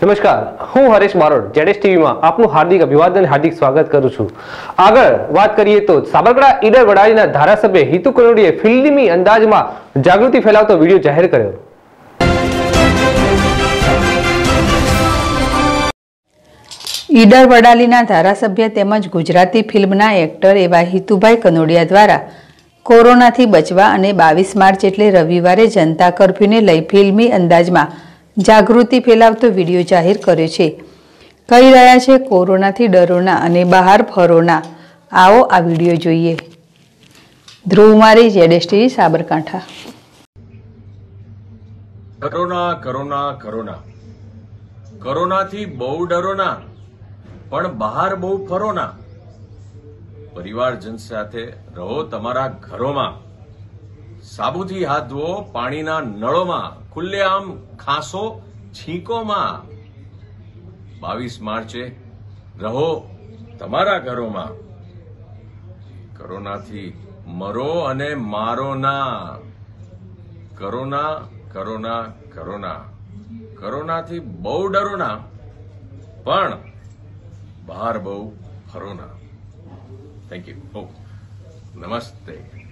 નમસ્કાર, હું હરેશ બારોડ જેડેશ ટીવીમાં આપનું હાર્દિક અભિવાદન, હાર્દિક સ્વાગત કરું છું. આગળ વાત કરીએ તો સાબરકાંઠા ઈડર વડાલીના ધારાસભ્ય હિતુ કનોડીએ ફિલ્મી અંદાજમાં જાગૃતિ ફેલાવતો વીડિયો જાહેર કર્યો. ઈડર વડાલીના ધારાસભ્ય તેમજ ગુજરાતી ફિલ્મના એક્ટર એવા હિતુભાઈ કનોડિયા દ્વારા કોરોનાથી બચવા અને બાવીસ માર્ચ એટલે રવિવારે જનતા કર્ફ્યુને લઈ ફિલ્મી અંદાજમાં જાગૃતિ ફેલાવતો વીડિયો જાહેર કર્યો છે. કહી રહ્યા છે, કોરોનાથી ડરોના અને બહાર ફરોના. આવો આ વીડિયો જોઈએ. ધ્રુવમારી જેડેસ્ટી સાબરકાંઠા. કરોના કરોના કરોના. કરોનાથી બહુ ડરોના, પણ બહાર બહુ ફરોના. પરિવારજન સાથે રહો તમારા ઘરોમાં. સાબુથી હાથ ધોવો, પાણીના નળોમાં, ખુલ્લેઆમ ખાંસો, છીંકોમાં. બાવીસ માર્ચે રહો તમારા ઘરોમાં. કરોનાથી મરો અને મારો ના. કરોના કરોના કરોના. કરોનાથી બહુ ડરો ના, પણ બહાર બહુ ફરો ના. થેન્ક યુ નમસ્તે.